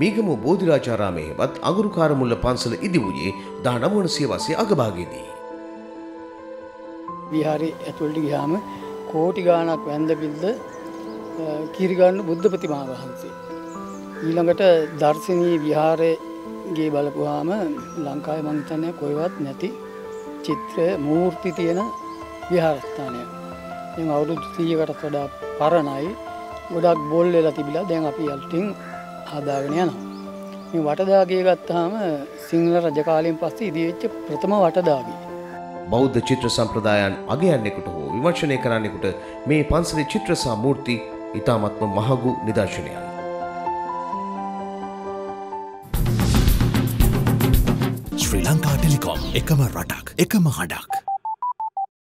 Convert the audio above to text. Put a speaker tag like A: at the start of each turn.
A: මීගම බෝධිරාචාරාමයේවත් අගුරුකාරමුල්ල පන්සල ඉදි වූයේ දා නමවන සියවසේ අගභාගයේදී.
B: විහාරි ඇතුළට ගියාම කෝටි ගානක් වැන්ද පිල්ද කිරිගන්න බුද්ධ ප්‍රතිමා වහන්සේ. ඊළඟට දර්ශනී විහාරගේ බලපුහාම ලංකාය මංතනය කොයවත් නැති චිත්‍රය මූර්ති තියෙන විහාරස්ථානය. එ අවුරුදු සීයකටත් වඩා පරණයි ගොඩක් බොල් වෙලා තිබිලා දැන් අපි අල්ටිං හදාගෙන යනවා. මේ වටදාගේ ගත්තාම සිංහල රජකාලයෙන් පස්සේ ඉදිවෙච්ච ප්‍රථම වටදාගේ.
A: බෞද්ධ චිත්‍ර සම්ප්‍රදායන් අගයන්නෙකුට හෝ විමර්ශනය කරන්නෙකුට මේ පන්සලේ චිත්‍ර සහ මූර්ති ඉතාමත්ම මහගු නිදර්ශනයන්.
C: ශ්‍රී ලංකා ටෙලිකොම් එකම රටක් එකම හඩක්.